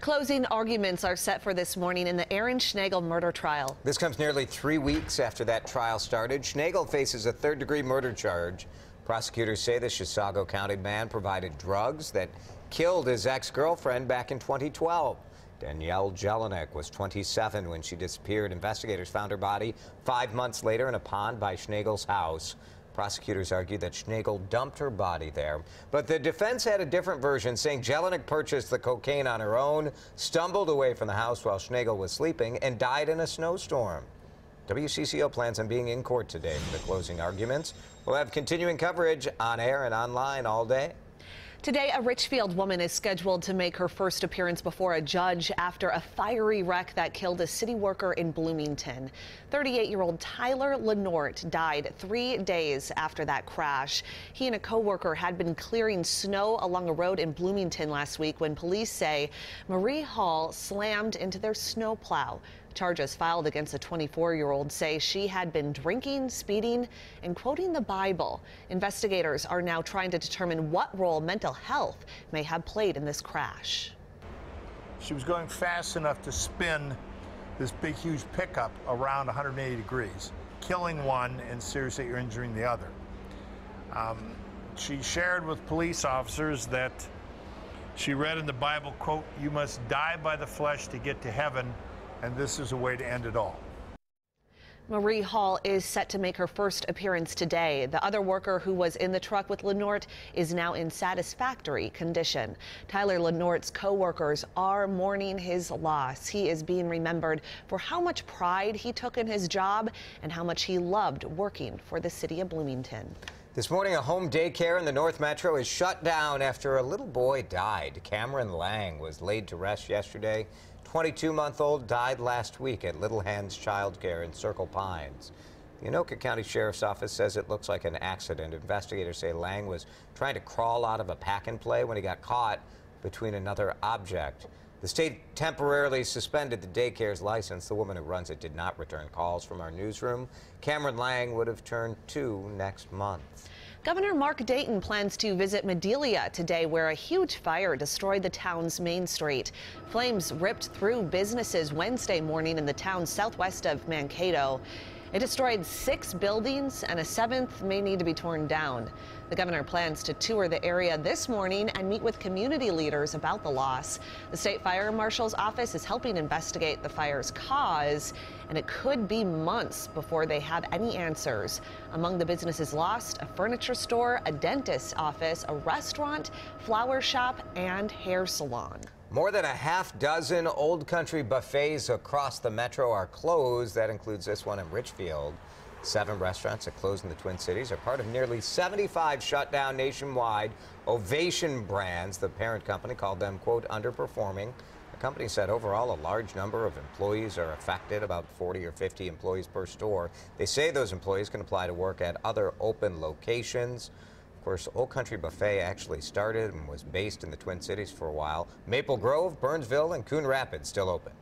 Closing arguments are set for this morning in the Aaron Schnagel murder trial. This comes nearly three weeks after that trial started. Schnagel faces a third degree murder charge. Prosecutors say the Chisago County man provided drugs that killed his ex girlfriend back in 2012. Danielle Jelinek was 27 when she disappeared. Investigators found her body five months later in a pond by Schnagel's house. Prosecutors argue that Schnagel dumped her body there. But the defense had a different version, saying Jelinek purchased the cocaine on her own, stumbled away from the house while Schnagel was sleeping, and died in a snowstorm. WCCO plans on being in court today for the closing arguments. We'll have continuing coverage on air and online all day. Today, a Richfield woman is scheduled to make her first appearance before a judge after a fiery wreck that killed a city worker in Bloomington. 38-year-old Tyler Lenort died three days after that crash. He and a co-worker had been clearing snow along a road in Bloomington last week when police say Marie Hall slammed into their snowplow. Charges filed against the 24 year old say she had been drinking, speeding, and quoting the Bible. Investigators are now trying to determine what role mental health may have played in this crash. She was going fast enough to spin this big, huge pickup around 180 degrees, killing one and seriously injuring the other. Um, she shared with police officers that she read in the Bible, quote, you must die by the flesh to get to heaven and this is a way to end it all. Marie Hall is set to make her first appearance today. The other worker who was in the truck with Lenort is now in satisfactory condition. Tyler Lenort's co-workers are mourning his loss. He is being remembered for how much pride he took in his job and how much he loved working for the city of Bloomington. This morning, a home daycare in the North Metro is shut down after a little boy died. Cameron Lang was laid to rest yesterday. 22-month-old died last week at Little Hands Child Care in Circle Pines. The Anoka County Sheriff's Office says it looks like an accident. Investigators say Lang was trying to crawl out of a pack and play when he got caught between another object. The state temporarily suspended the daycare's license. The woman who runs it did not return calls from our newsroom. Cameron Lang would have turned two next month. Governor Mark Dayton plans to visit Madelia today, where a huge fire destroyed the town's main street. Flames ripped through businesses Wednesday morning in the town southwest of Mankato. It destroyed six buildings and a seventh may need to be torn down. The governor plans to tour the area this morning and meet with community leaders about the loss. The state fire marshal's office is helping investigate the fire's cause, and it could be months before they have any answers. Among the businesses lost, a furniture store, a dentist's office, a restaurant, flower shop, and hair salon. More than a half dozen old country buffets across the metro are closed. That includes this one in Richfield. Seven restaurants that closed in the Twin Cities are part of nearly 75 shut down nationwide. Ovation Brands, the parent company, called them, quote, underperforming. The company said overall a large number of employees are affected, about 40 or 50 employees per store. They say those employees can apply to work at other open locations. Of course, Old Country Buffet actually started and was based in the Twin Cities for a while. Maple Grove, Burnsville, and Coon Rapids still open.